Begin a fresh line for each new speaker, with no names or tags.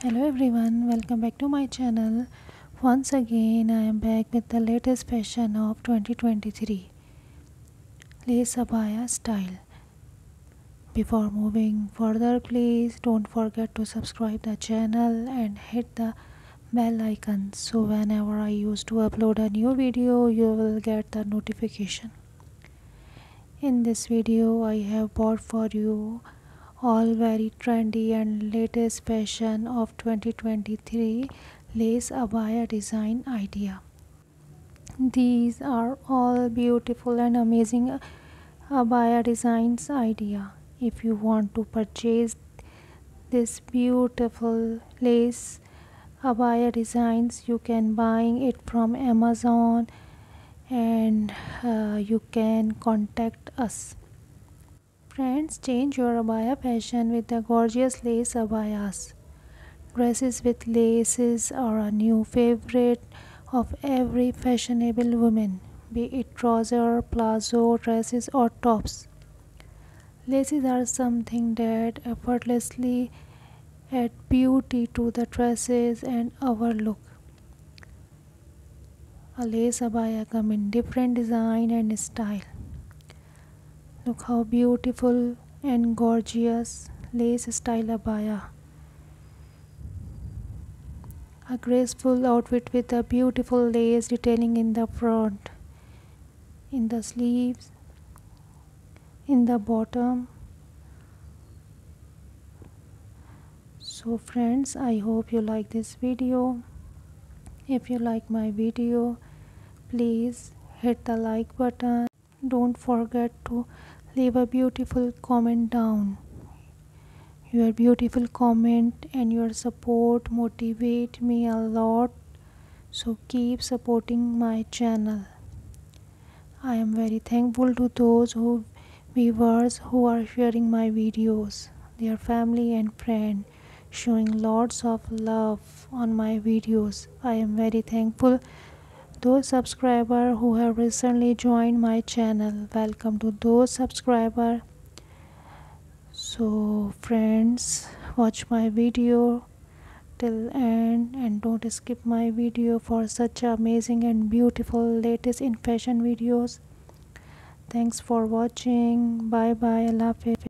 hello everyone welcome back to my channel. Once again i am back with the latest fashion of 2023 lace abaya style. Before moving further please don't forget to subscribe the channel and hit the bell icon so whenever i used to upload a new video you will get the notification. In this video i have bought for you all very trendy and latest fashion of 2023 lace abaya design idea. These are all beautiful and amazing abaya designs idea. If you want to purchase this beautiful lace abaya designs you can buying it from amazon and uh, you can contact us Friends, change your abaya fashion with the gorgeous lace abayas. Dresses with laces are a new favorite of every fashionable woman, be it trouser, palazzo, dresses or tops. Laces are something that effortlessly add beauty to the dresses and our look. A lace abaya come in different design and style. Look how beautiful and gorgeous lace style abaya. A graceful outfit with a beautiful lace detailing in the front, in the sleeves, in the bottom. So friends, I hope you like this video. If you like my video, please hit the like button. Don't forget to leave a beautiful comment down. Your beautiful comment and your support motivate me a lot. So keep supporting my channel. I am very thankful to those who viewers who are sharing my videos. Their family and friend showing lots of love on my videos. I am very thankful those subscribers who have recently joined my channel welcome to those subscribers so friends watch my video till end and don't skip my video for such amazing and beautiful latest in fashion videos. Thanks for watching. Bye bye allah